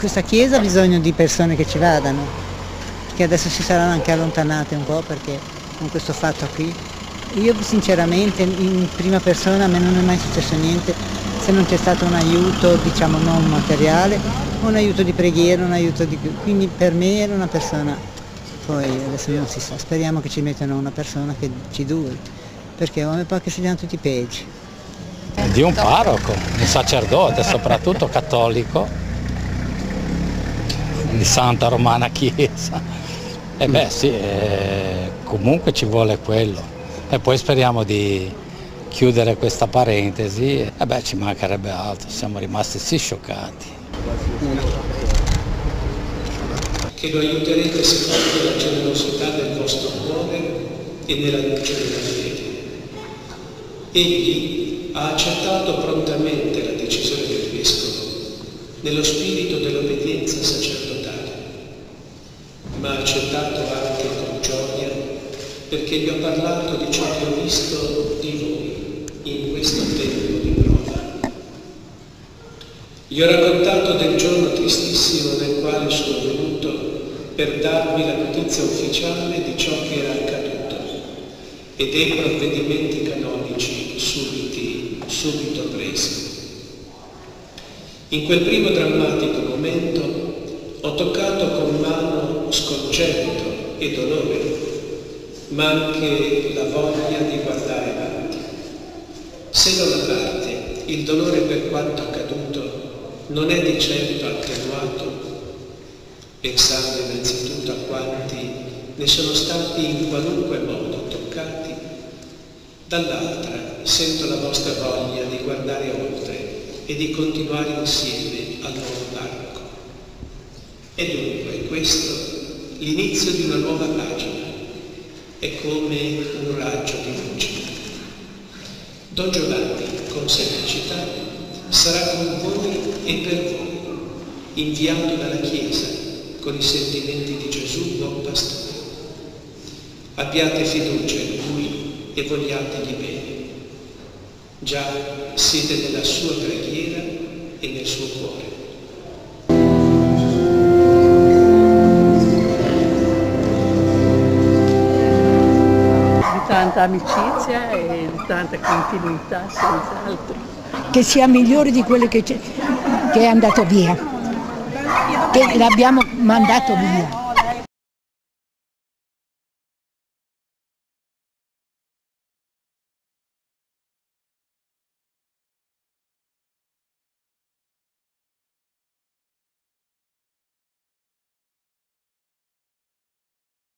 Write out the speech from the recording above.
Questa chiesa ha bisogno di persone che ci vadano, che adesso si saranno anche allontanate un po' perché con questo fatto qui. Io sinceramente in prima persona a me non è mai successo niente se non c'è stato un aiuto diciamo non materiale, un aiuto di preghiera, un aiuto di... quindi per me era una persona, poi adesso non si sa, speriamo che ci mettano una persona che ci duri, perché come poi che siano tutti peggio. Di un parroco, un sacerdote soprattutto cattolico, di Santa Romana Chiesa. E beh sì, eh, comunque ci vuole quello. E poi speriamo di chiudere questa parentesi. E beh ci mancherebbe altro, siamo rimasti sì scioccati. Che lo aiuterete secondo la generosità del vostro cuore e nella luce della fede. Egli ha accettato prontamente la decisione del Vescovo nello spirito dell'obbedienza sacerdotale, ma ha accettato anche con gioia perché vi ho parlato di ciò che ho visto di voi in questo tempo di prova. Gli ho raccontato del giorno tristissimo nel quale sono venuto per darvi la notizia ufficiale di ciò che era accaduto e dei provvedimenti canonici subiti, subito presi. In quel primo drammatico momento ho toccato con mano sconcerto e dolore, ma anche la voglia di guardare avanti. Se da una parte il dolore per quanto accaduto non è di certo attenuato, pensando innanzitutto a quanti ne sono stati in qualunque modo toccati, dall'altra sento la vostra voglia di guardare oltre e di continuare insieme al nuovo parroco. E dunque questo l'inizio di una nuova pagina, è come un raggio di luce. Don Giovanni, con semplicità, sarà con voi e per voi, inviato dalla Chiesa con i sentimenti di Gesù, buon pastore. Abbiate fiducia in Lui e vogliategli bene. Già siete nella sua preghiera e nel suo cuore. Tanta amicizia e tanta continuità, senz'altro. Che sia migliore di quello che, che è andato via, che l'abbiamo mandato via.